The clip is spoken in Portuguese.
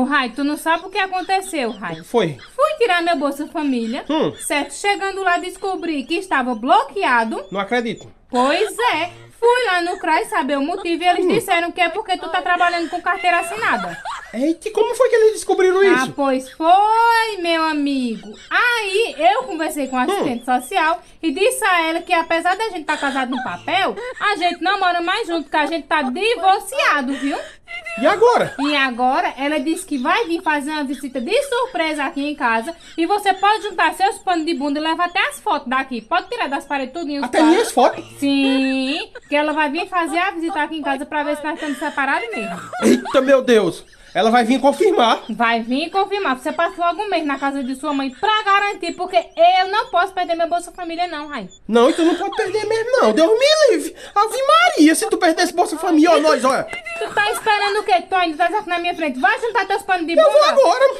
Ô, Rai, tu não sabe o que aconteceu, Rai. Foi. Fui tirar meu Bolsa Família, Hum. certo? Chegando lá descobri que estava bloqueado. Não acredito. Pois é. Fui lá no CRAS saber o motivo e eles disseram que é porque tu tá trabalhando com carteira assinada. Eita, como foi que eles descobriram Ah, isso? pois foi, meu amigo. Aí eu conversei com a assistente social e disse a ela que apesar da gente estar casado no papel, a gente não mora mais junto, porque a gente tá divorciado, viu? E agora? E agora ela disse que vai vir fazer uma visita de surpresa aqui em casa e você pode juntar seus panos de bunda e levar até as fotos daqui. Pode tirar das paredes tudinho. Até minhas fotos. Sim, que ela vai vir fazer a visita aqui em casa pra ver se nós estamos separados mesmo. Eita, meu Deus. Ela vai vir confirmar. Vai vir confirmar. Você passa logo um mês na casa de sua mãe pra garantir, porque eu não posso perder meu Bolsa Família, não, Rai. Não, e tu não pode perder mesmo, não. Deus me livre. Ave Maria, se tu perdesse Bolsa Família, ó, nós, olha. Tá esperando o quê? Tu ainda tá na minha frente. Vai juntar teus panos de Eu vou bunda. agora,